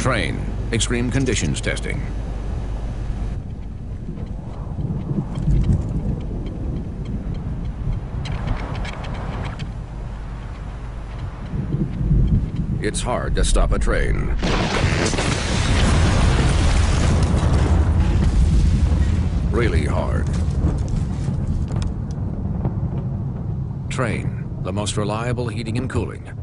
Train, extreme conditions testing. It's hard to stop a train. Really hard. Train, the most reliable heating and cooling.